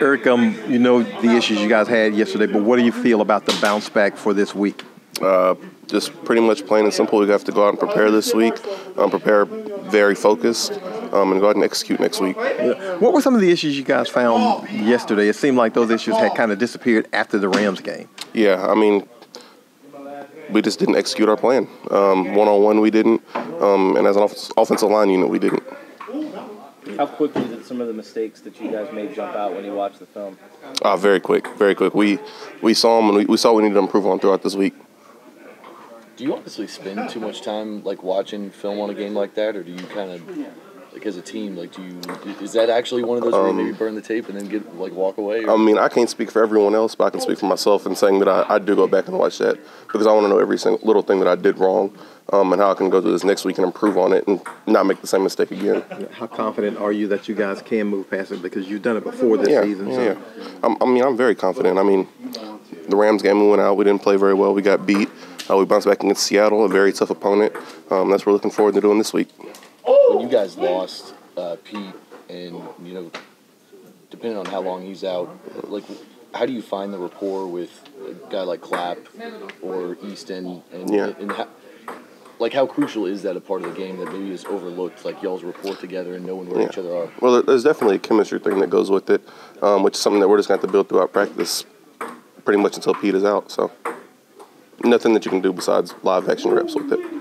Erik, um, you know the issues you guys had yesterday, but what do you feel about the bounce back for this week? Uh, just pretty much plain and simple. We have to go out and prepare this week, um, prepare very focused, um, and go out and execute next week. Yeah. What were some of the issues you guys found yesterday? It seemed like those issues had kind of disappeared after the Rams game. Yeah, I mean, we just didn't execute our plan. One on one, we didn't, um, and as an off- offensive line unit, we didn't. How quickly did some of the mistakes that you guys made jump out when you watched the film? Uh, very quick, very quick. We we saw them and we, we saw we needed to improve on throughout this week. Do you honestly spend too much time like watching film on a game like that, or do you kind of like as a team like do you is that actually one of those where you maybe burn the tape and then get like walk away? Or? I mean, I can't speak for everyone else, but I can speak for myself in saying that I, I do go back and watch that because I want to know every single little thing that I did wrong um, and how I can go through this next week and improve on it and not make the same mistake again. How confident are you that you guys can move past it because you've done it before this yeah, season? Yeah, so. yeah. I'm, I mean, I'm very confident. I mean, the Rams game we went out, we didn't play very well. We got beat. Uh, we bounced back against Seattle, a very tough opponent. Um, that's what we're looking forward to doing this week. When you guys lost uh, Peat, and you know, depending on how long he's out, like how do you find the rapport with a guy like Clapp or Easton, and, Yeah. and how, like how crucial is that a part of the game that maybe is overlooked, like y'all's rapport together and knowing where Yeah. each other are? Well, there's definitely a chemistry thing that goes with it, um, which is something that we're just going to have to build throughout practice pretty much until Peat is out. So nothing that you can do besides live action reps with it.